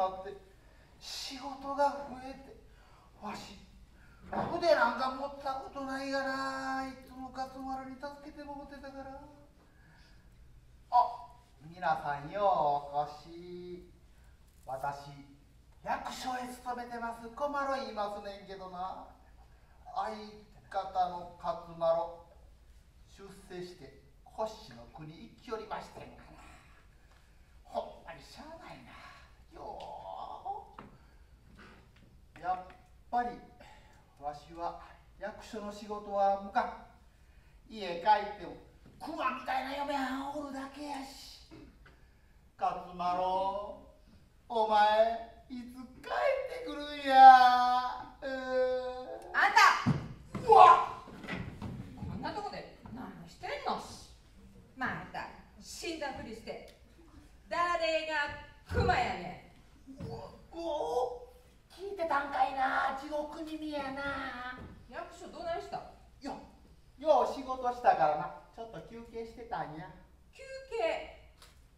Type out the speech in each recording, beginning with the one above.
なって仕事が増えてわし腕なんか持ったことないがないつも勝丸に助けてもろてたから。あ皆さんようお越し私役所へ勤めてます。小丸言いますねんけどな。相方の勝丸出世して星の国行きよりましてんかな。ほんまにしゃあないな。ようやっぱりわしは役所の仕事は向かん家帰っても熊みたいな嫁はんおるだけやし勝丸お前いつ帰ってくるんや？あんた。うわ！こんなとこで何してんの？また。死んだふりして。誰が熊やねんおお聞いてたんかいな地獄耳やな。役所どないした？よよう仕事したからな。ちょっと休憩してたんや。休憩？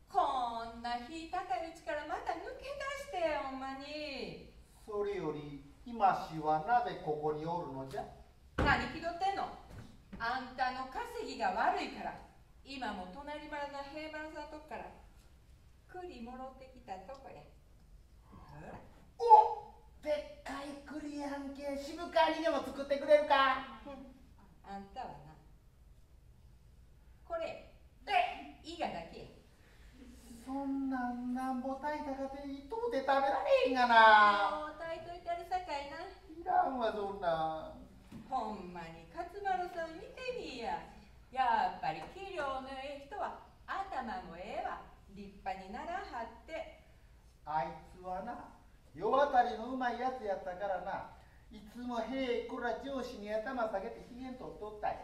こんな日高いうちからまた抜け出してほんまに。それより今しはなぜここにおるのじゃ？何気取ってんの？あんたの稼ぎが悪いから。今も隣村の平満さんとこから栗もろってきたとこやおでっかい栗やんけ渋川にでも作ってくれるか？あんたはなこれえ伊賀だけ。やそんなんなんぼ炊いたかて一頭で食べられへんがな。もう炊いといてあるさかいな。いらんわそんなん。ほんまに勝丸さん見てみや。やっぱり器量のええ人は頭もええわ。立派にならはってあいつはな世渡りのうまいやつやったからないつもへいこら上司に頭下げて機嫌取っとったんや。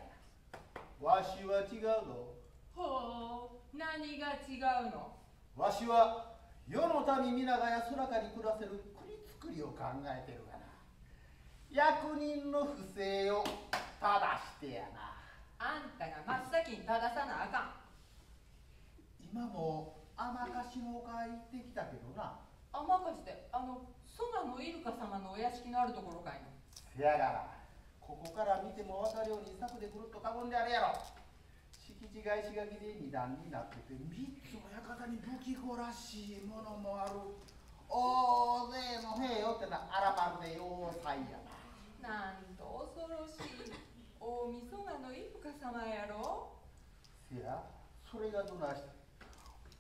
わしは違うぞ。ほう何が違うの？わしは世の民皆が安らかに暮らせる国作りを考えてるがな。役人の不正を正してやな。あんたが真っ先に正さなあかん。今も甘かしの丘行ってきたけどな。甘かしてあの蘇我のイルカ様のお屋敷のあるところかいな。せやがなここから見ても分かるように柵でぐるっと囲んであるやろ。敷地外石垣で二段になってて三つの館に武器庫らしいものもある。大勢の兵よってなあらまるで要塞やな。なんと恐ろしい。大晦日のイルカ様やろ。せやそれがどないした？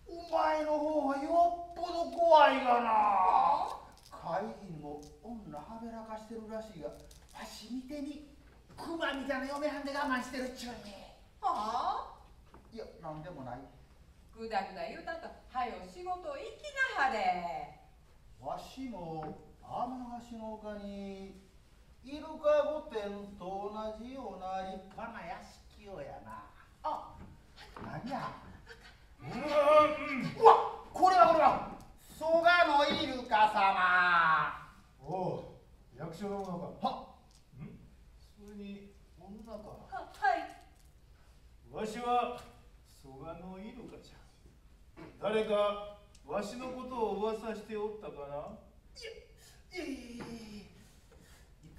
お前の方がよっぽど怖いがな。会議にも女はべらかしてるらしいがわし見てみ熊みたいな嫁はんで我慢してるっちゅうにはあ？いやなんでもない。ぐだぐだ言うたんとはよ仕事行きなはれ。わしも天橋の丘にイルカ御殿と同じような立派な屋敷をやな。あ。何や？うわこれはこれは蘇我のイルカ様。おお役所の者か。はんそれに女か。ははい。わしは蘇我のイルカじゃ。誰かわしのことを噂しておったかな？いえい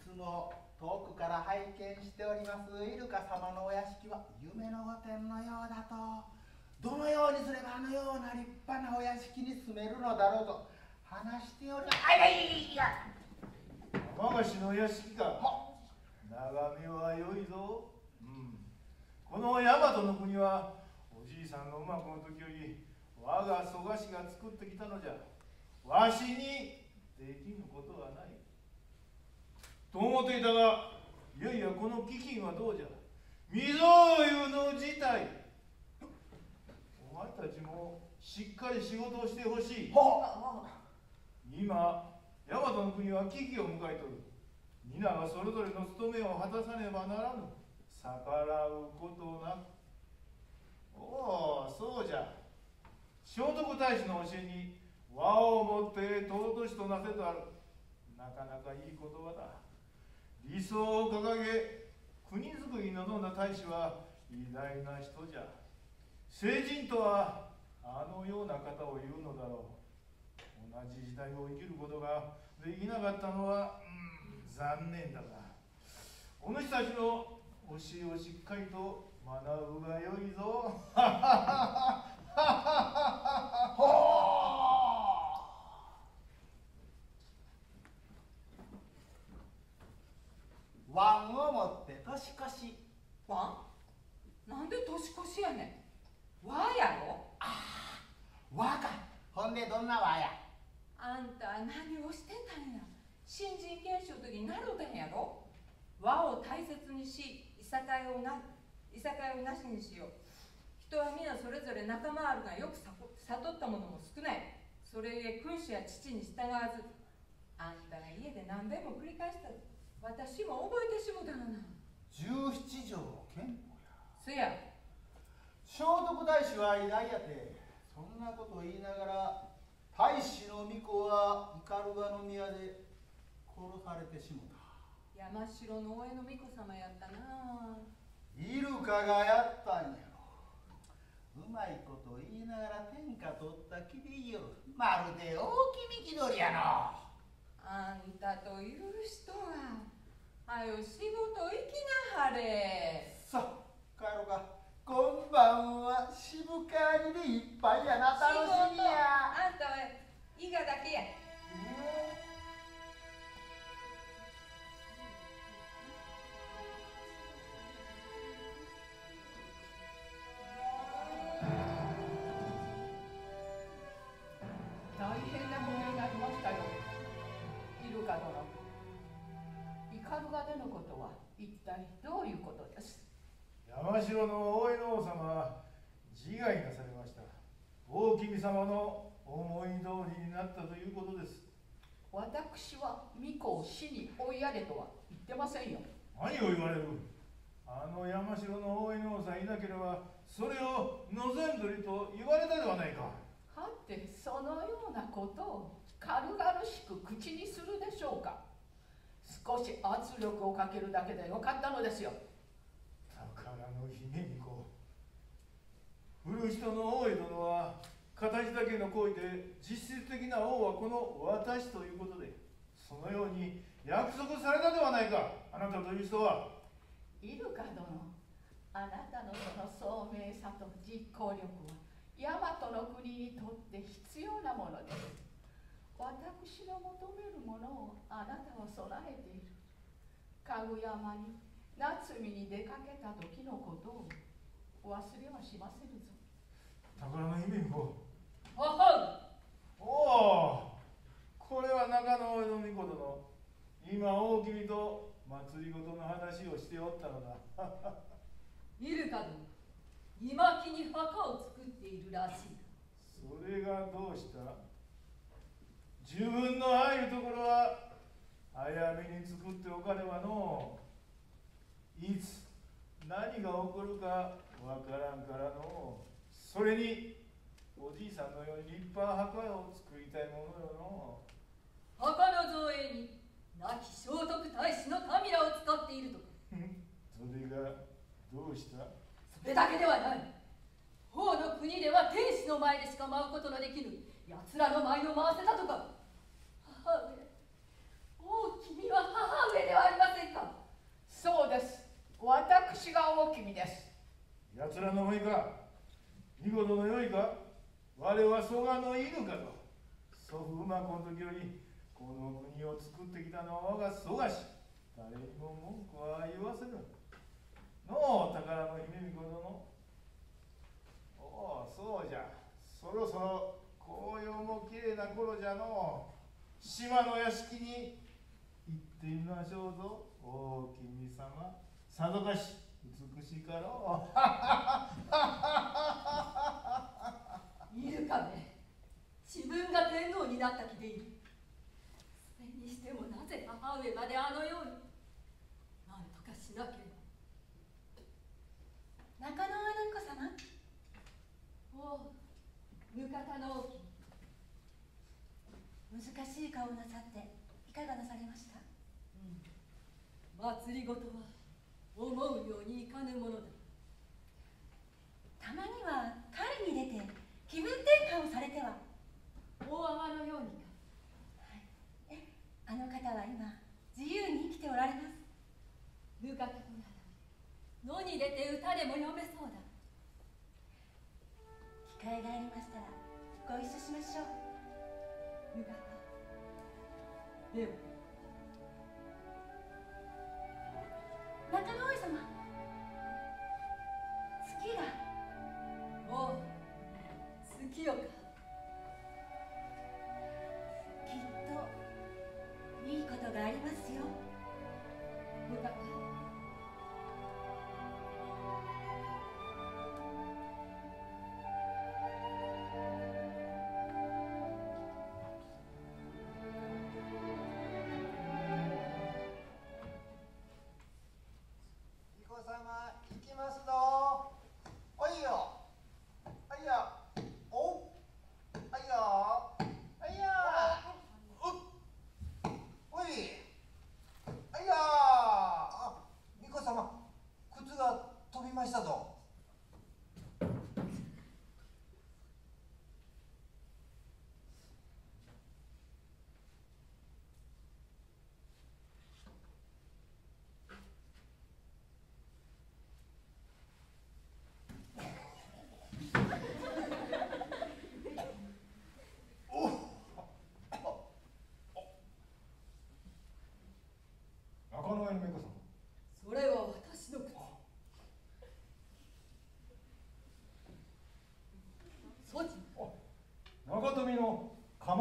つも遠くから拝見しておりますイルカ様のお屋敷は夢の御殿のようだとどのようにすればあのような立派なお屋敷に住めるのだろうと話しておりますあいやいや。天菓子の屋敷か。は眺めは良いぞ。うん。この大和の国はおじいさんの馬子の時より我が蘇我氏が作ってきたのじゃ。わしにできぬことはない。と思っていたがいやいやこの飢饉はどうじゃ。未曾有の事態お前たちもしっかり仕事をしてほしい。は今大和の国は危機を迎えとる。皆がそれぞれの務めを果たさねばならぬ。逆らうことなく。おおそうじゃ。聖徳太子の教えに和をもって尊しとなせとある。なかなかいい言葉だ。理想を掲げ国づくりの望んだ大使は偉大な人じゃ聖人とはあのような方を言うのだろう。同じ時代を生きることができなかったのは、うん、残念だがお主たちの教えをしっかりと学ぶがよいぞ。ワンを持って年越し。わんなんで年越しやねんわやろ？わかほんでどんなわや？あんた何をしてたんや？新人研修の時に習うたんやろ？和を大切にしいさかいをないさかいをなしにしよう。人は皆それぞれ仲間あるがよくさ悟ったものも少ない。それゆえ君主や父に従わず。あんたが家で何べんも繰り返した。私も覚えてしもたがな。十七条の憲法や。せや聖徳太子は偉大やて。そんなこと言いながら太子の巫女は斑鳩宮で殺されてしもた。山城の大江の巫女様やったな。イルカがやったんやろ。うまいこと言いながら天下取った気でいよ。るまるで大きみ気取りやのあんたという人ははよ仕事行きなはれ。さあ帰ろうかこんばんは渋川にでいっぱいやな楽しみや。あんたは伊賀だけや。大変なことになりましたよ。イルカ殿。イカルガでのことは一体どういうことです？山城の大江の王様は自害なされました大君様の思い通りになったということです。私は巫女を死に追いやれとは言ってませんよ。何を言われる？あの山城の大江の王さんいなければそれを望んどりと言われたではないか。はてそのようなことを軽々しく口にするでしょうか。少し圧力をかけるだけでよかったのですよ。宝の姫巫女古人の大江殿は形だけの恋で実質的な王はこの私ということでそのように約束されたではないか。あなたという人は？イルカ殿あなたのその聡明さと実行力は大和の国にとって必要なものです。私の求めるものをあなたは備えている。かぐ山に夏見に出かけた時のことを忘れはしませぬぞ。宝の姫巫女ほほおおこれは中野の御事の今大君と祭りごとの話をしておったのだ。イルカ殿今木に墓を作っているらしい。それがどうした？自分の入るところは早めに作っておかねばのいつ何が起こるかわからんからのそれにおじいさんのように立派な墓を作りたいものよの。墓の造営に亡き聖徳太子のカミラを使っているとか。それがどうした？それだけではない。王の国では天使の前でしか舞うことのできぬ。奴らの舞を回せたとか。母上。王君は母上ではありませんか。そうです。私が大君です。奴らの思いか見事の良いか？我は蘇我の犬かと。祖父馬子の時よりこの国を作ってきたのは我が蘇我氏誰にも文句は言わせぬ。のう宝の姫巫女殿。おおそうじゃ。そろそろ紅葉もきれいな頃じゃのう。島の屋敷に行ってみましょうぞ。大君様。さぞかし美しいかろう。イルカめ自分が天皇になった気でいる。それにしてもなぜ母上まであのように。何とかしなければ。中野上の子様おお向方の王難しい顔をなさっていかがなされました？祭りごとは思うようにいかぬものだ。方は今自由に生きておられます。部下格なら野に出て歌でも読めそうだ。機会がありましたらご一緒しましょう。部下でも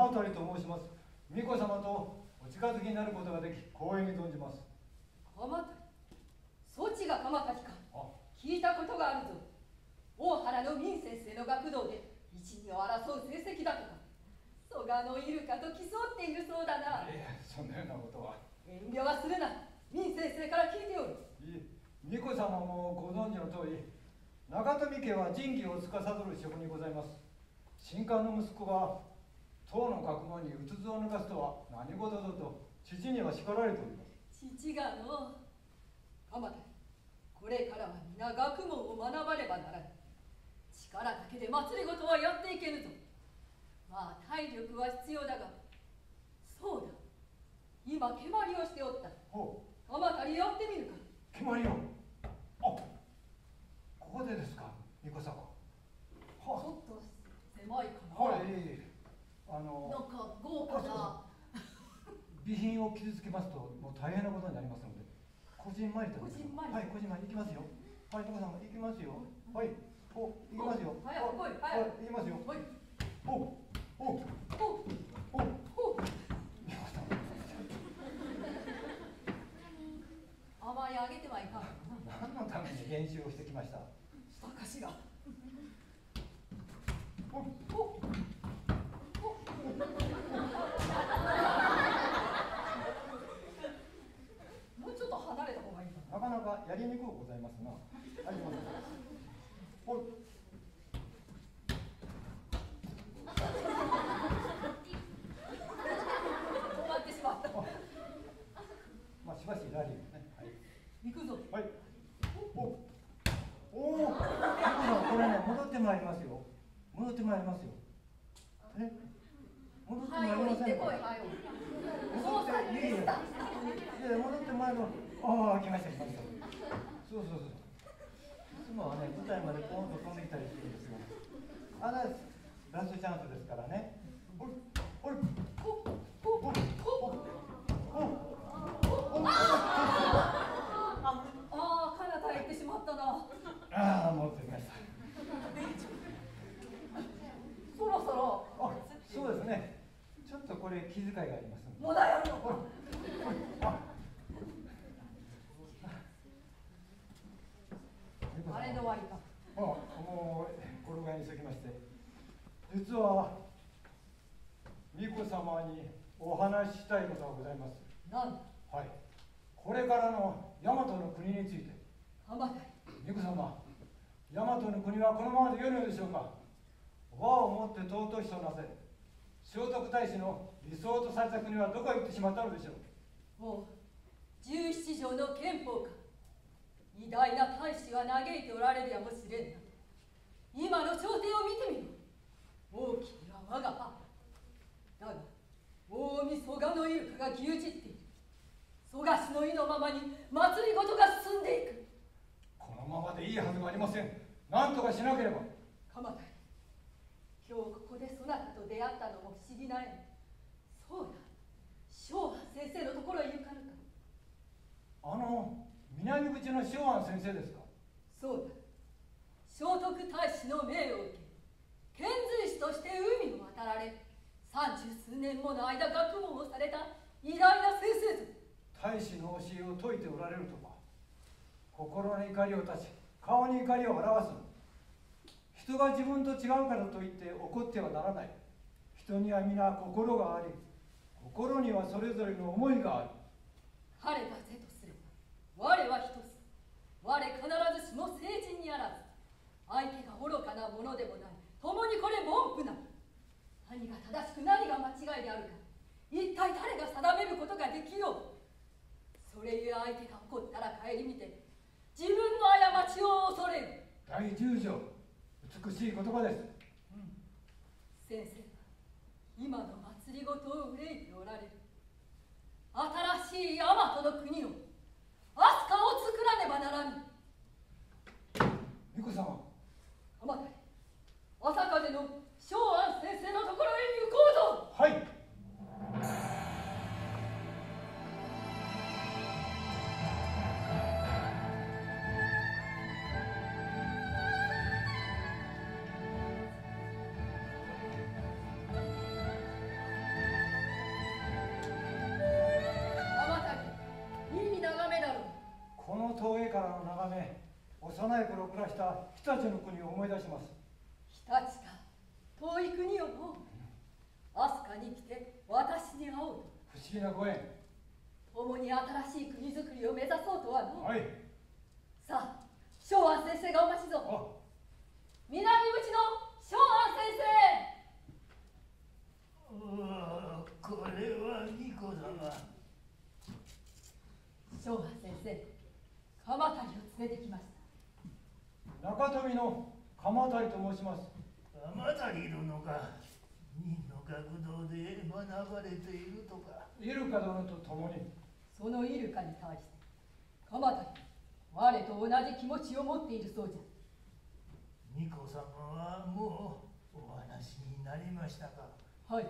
鎌足と申します。美子様とお近づきになることができ光栄に存じます。鎌谷そちが鎌谷か。あ。聞いたことがあるぞ。大原の民先生の学童で一二を争う成績だとか。蘇我のイルカと競っているそうだな。いえそんなようなことは。遠慮はするな。民先生から聞いておる。いい。美子様もご存知の通り長富家は仁義を司る職にございます。新官の息子が唐の学問にうつつを抜かすとは何事ぞと父には叱られております。父がの鎌谷これからは皆学問を学ばねばならない力だけで祭りごとはやっていけぬぞまあ体力は必要だが。そうだ。今蹴鞠をしておった。ほう。鎌谷やってみるか。決まりを。あここでですか美子様。ちょはっと狭いかな、はいあのなんか豪華な。備品を傷つけますともう大変なことになりますので個人参りとはい個人参り。行きますよ。はい美子様行きますよ。はい。お行きますよ。早く来い。はい行きますよ。ほい。おおおほお。ほ美子様あまり上げてはいかん。何のために練習をしてきましたかしらおほもうちょっと離れた方がいいかななかなかやりにくくございますなはい美子様おい止まってしまったあまあしばしラリーをねはい行くぞはい。お、おお、これね、戻ってまいりますよ。戻ってまいりますよ。え、戻ってまいりませんか？てこいはよ戻って、いえいえ、いや、戻ってまいる。ああ、来ました、来ました。そうそうそう。いつもはね、舞台までポンと飛んできたりするんですが。あれ、ラストチャンスですからね。おい、おい、ほほおい、おい、おい。ああ彼方へ行ってしまったなああ、戻ってきました。そろそろあ、そうですね。ちょっとこれ気遣いがありますんで。もだやるのかああれで終わりかあ、もうこれぐらいにしときまして、実は美子様にお話ししたいことがございます。なんだはい。これからの大和の国について、鎌谷美子様、大和の国はこのままでよいのでしょうか。和をもって尊しとなせ、聖徳太子の理想とされた国はどこへ行ってしまったのでしょう。もう十七条の憲法か偉大な大使が嘆いておられるやもしれんな今の朝廷を見てみろ大きには我が母だが大見蘇我のイルカが牛耳っている蘇我氏の意のままに祭りごとが進んでいくこのままでいいはずがありません何とかしなければ鎌谷今日ここでそなたと出会ったのも不思議な縁生のところへ行かぬかあの南口の松庵先生ですか？そうだ。聖徳太子の命を受け遣隋使として海を渡られ三十数年もの間学問をされた偉大な先生ぞ大使の教えを説いておられるとか心に怒りを立ち顔に怒りを表す。人が自分と違うからといって怒ってはならない。人には皆心があり心にはそれぞれの思いがある。晴れたぜとすれば我は一つ我必ず。しも聖人にあらず相手が愚かなものでもない。共にこれ文句な。何が正しく何が間違いであるか。一体誰が定めることができよう。それゆえ相手が怒ったら顧みて自分の過ちを恐れる。第十条。美しい言葉です。先生は今の祭りごとを憂いておられる。新しい大和の国を飛鳥を作らねばならぬ。美子様鎌谷朝風の松庵先生のところへ行こうぞ。はいい頃暮らした日立の国を思い出します。日立か。遠い国をも飛鳥に来て私に会おう。と不思議なご縁。共に新しい国づくりを目指そうとはの。はい。さあ松庵先生がお待ちぞあ南口の松庵先生ああこれは巫女様松庵先生鎌谷を連れてきました中富の鎌谷と申します。天谷殿が任の学童で学ばれているとか。イルカ殿と共に。そのイルカに対して鎌谷我と同じ気持ちを持っているそうじゃ。巫女様はもうお話になりましたか？はい。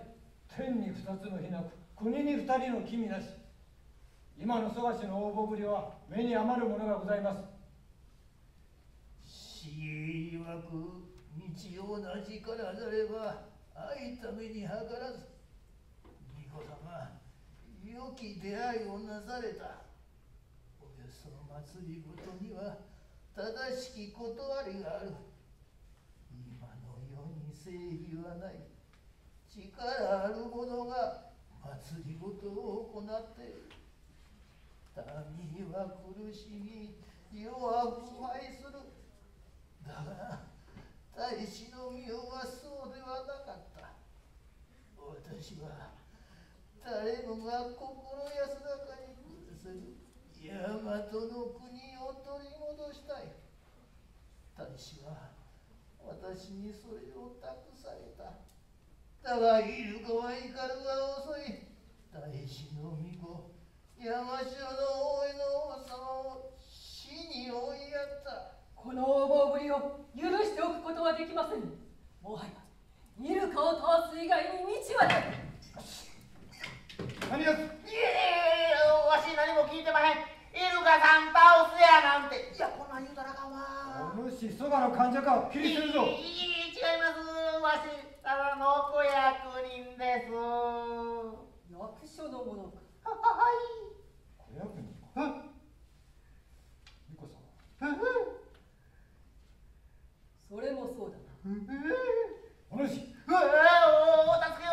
天に二つの日なく国に二人の君なし。今の蘇我氏の応募ぶりは目に余るものがございます死曰く道を同じからなれば会いために計らず巫女様良き出会いをなされた。およそ祭りごとには正しき断りがある。今の世に正義はない。力ある者が祭りごとを行っている。民は苦しみ世は腐敗する。だが大使の身はそうではなかった。私は誰もが心安らかに暮らせる大和の国を取り戻したい。大使は私にそれを託された。だがイルカは怒るが遅い。大使の御子山城の大江の王様を死に追いやった。この横暴ぶりを許しておくことはできません。もはやイルカを倒す以外に道はない。何やついえわし何も聞いてまへん。イルカさん倒すやなんて。いやこんなん言うたらあかんわ。お主蘇我の患者か切りするぞ。いい違います。わしただの子役人です。は役所の者かはいこれ役人か美子様それもそうだなお主うわあお助けを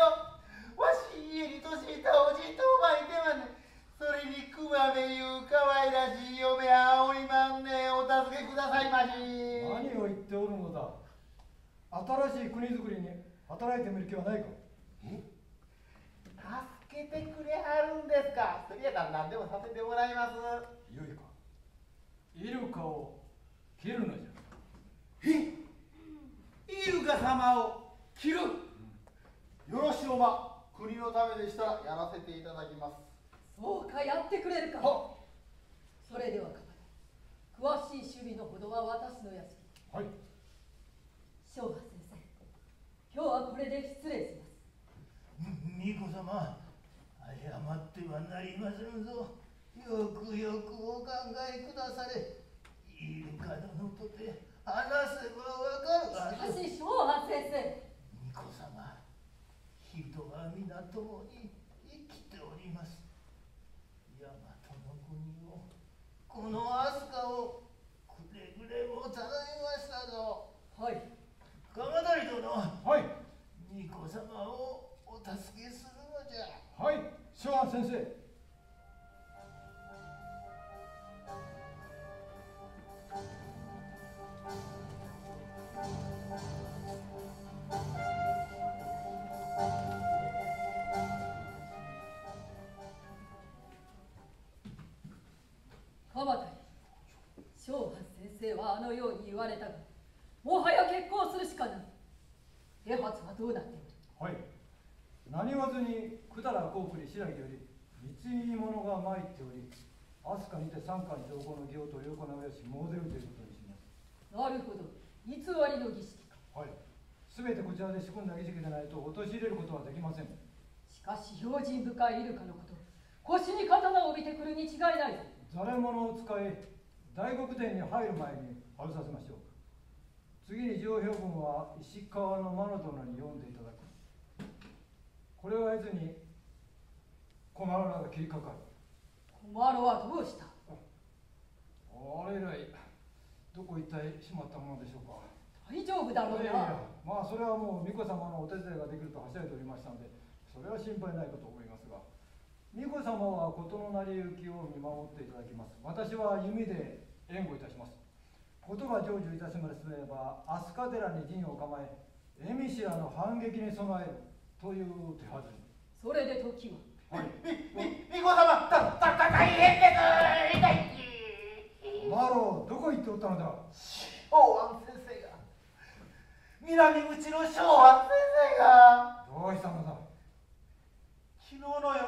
わし家に年いたおじいとおばいてまんねんそれにくまめいうかわいらしい嫁はおりまんねんお助けくださいまし何を言っておるのだ新しい国づくりに働いてみる気はないか。助けてくれはるんですか。それやったら何でもさせてもらいます。よいか。イルカを切るのじゃ。え？イルカ様を切る、よろしおま国のためでしたらやらせていただきます。そうかやってくれるか。はそれでは詳しい趣味のほどは私の屋敷。はい。昭和先生今日はこれで失礼します。巫女様謝ってはなりませんぞ。よくよくお考えくだされ。イルカ殿とて話せばわかるはずしかし昭和先生。巫女様人は皆共にし詣でるということにします。なるほど。偽りの儀式か。はい。すべてこちらで仕込んだ儀式でないと陥れることはできません。しかし用心深いイルカのこと。腰に刀を帯びてくるに違いない。ぞざれ物を使い大黒殿に入る前に外させましょう。次に上表文は石川の魔の殿に読んでいただく。これを得ずに小丸らが切りかかる。小丸はどうした？あれ以来どこ行ってしまったものでしょうか？大丈夫だろういやいや。なまあそれはもう巫女様のお手伝いができるとはしゃいでおりましたのでそれは心配ないかと思いますが巫女様は事の成り行きを見守っていただきます。私は弓で援護いたします。事が成就いたしますれば飛鳥寺に陣を構え蝦夷らの反撃に備えるという手はず。にそれで時は。はい。みみ巫女様たたた大変です！痛いマロどこ行っておったのだ？昭安先生が。南口の昭安先生が。どうしたのだ？昨日の夜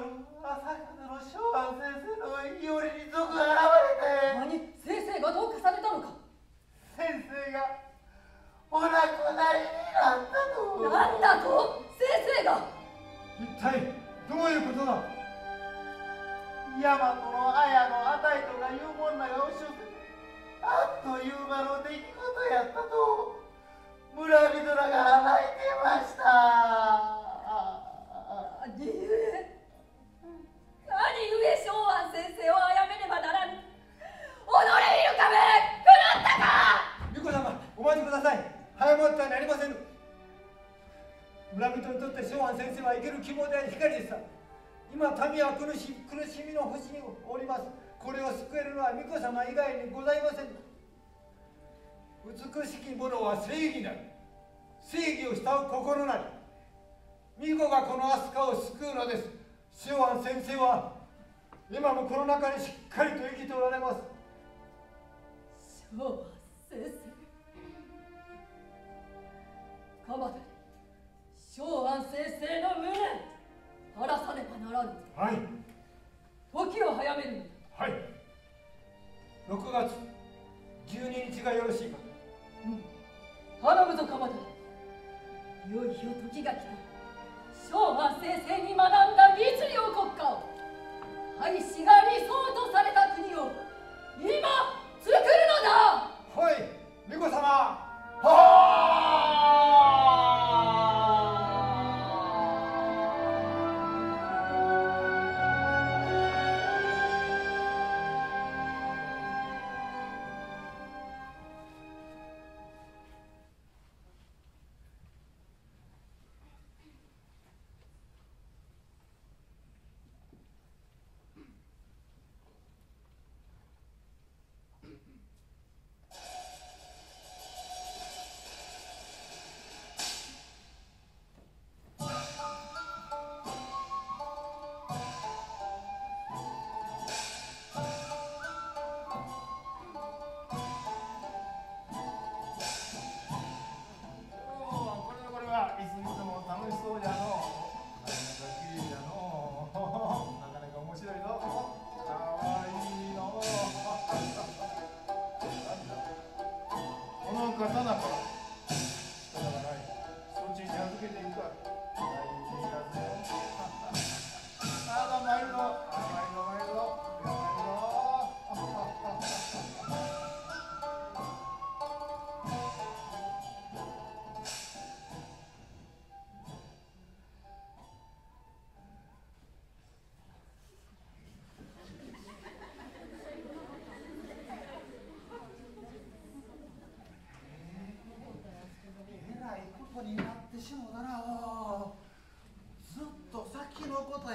ま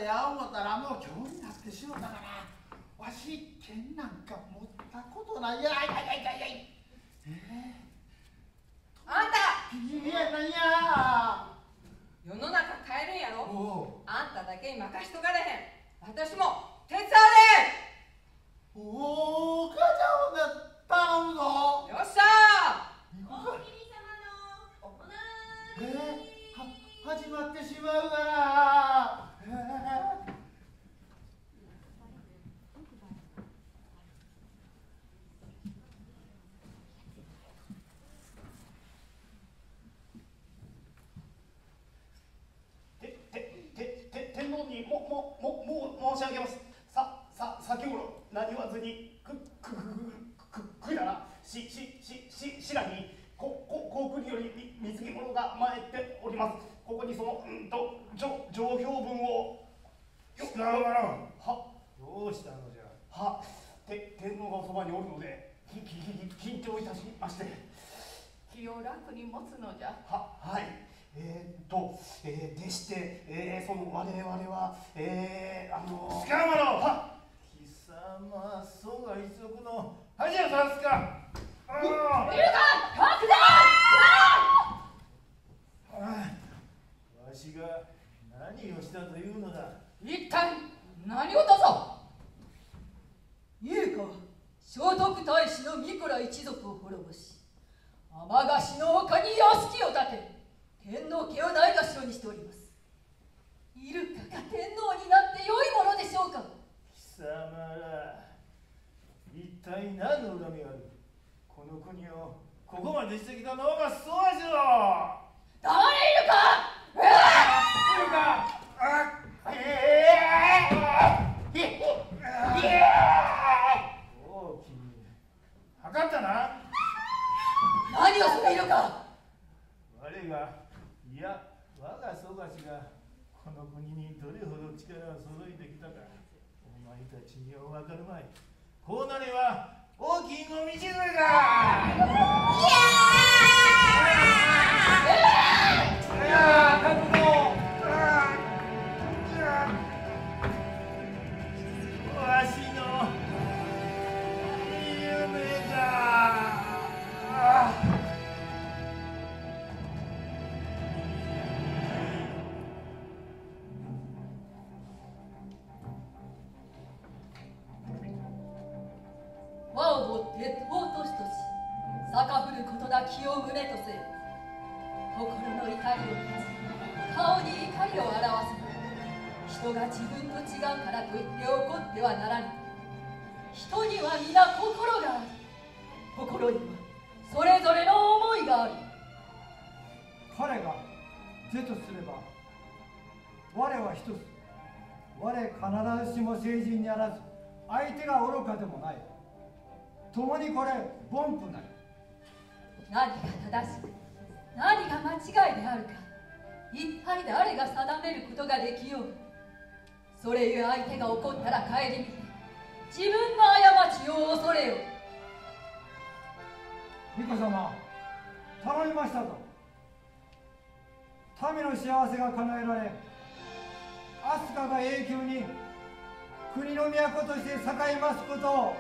や思ったらもう今日になってしもたからわし剣なんか持ったことないや。いやいやいやいやえー、あんたいやないや。世の中変えるんやろ？あんただけに任しとかれへん。私も手伝うで。おお母ちゃんが頼むぞ。よっしゃ。おお君様のおなえー、は始まってしまうから。てててて天皇にもももも申し上げますささ先ほど何言わずにくくくくくららしししししらにここ航空によりみ水着物が参っておりますここにそのうんと上上評文をよスカーマロはどうしたのじゃはて天皇がおそばにおるのでききき緊張いたしまして。気を楽に持つのじゃ。ははい。えー、っと、えー、でして、えー、その我々はえー、あのスカーマロは。貴様蘇我一族の恥をさらすか。ああいるか覚悟ああわしが何をしたというのだ。一体何事ぞ優香は聖徳太子の御子ら一族を滅ぼし天ヶしの丘に屋敷を建て天皇家をないがしろにしております。イルカが天皇になって良いものでしょうか？貴様ら一体何の恨みがある？この国をここまでしてきたのがそうでしろ誰いるかこうなれば大きいの道連れだいや是とすれば我は一つ我必ずしも聖人にあらず相手が愚かでもない。共にこれ凡夫なり。何が正しく何が間違いであるか。一体誰が定めることができよう？それゆえ相手が怒ったら顧みて自分の過ちを恐れよ。巫女様頼みましたぞ民の幸せが叶えられ飛鳥が永久に国の都として栄えますことを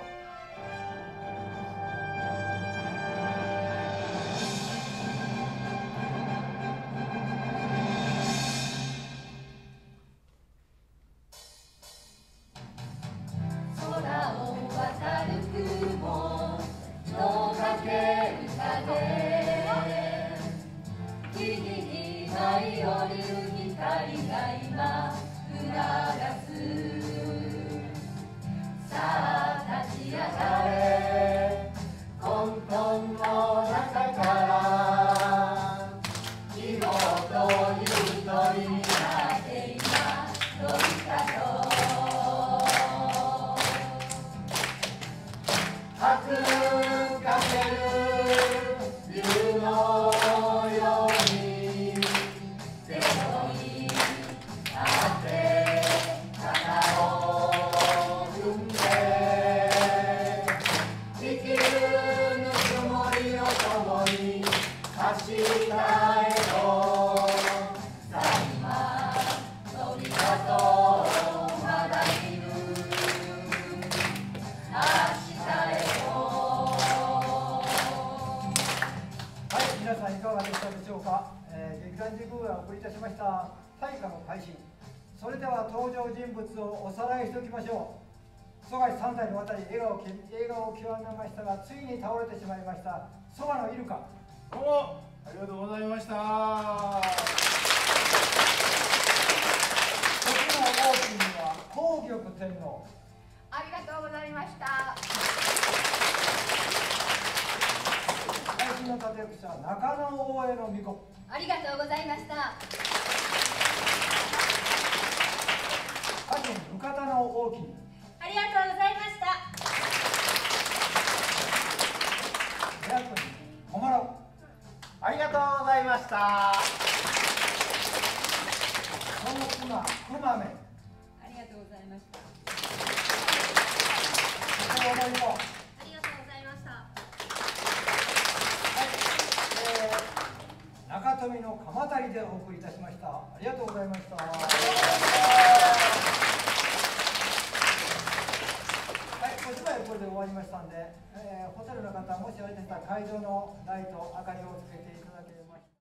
り映画をけ映画を極めましたがついに倒れてしまいました。蘇我のイルカ。どうもありがとうございました。時の王妃には皇玉天皇。ありがとうございました。最新の立役者中野大江の巫女。ありがとうございました。家臣額田の王妃。ありがとうございましたありがとうございました。その妻くまめ。ありがとうございました。ありがとうございました。はい、えー、中富の鎌足りでお送りいたしました。ありがとうございました。1枚、これで終わりましたんで、えーホテルの方もしあれでしたら会場のライト明かりをつけていただければ。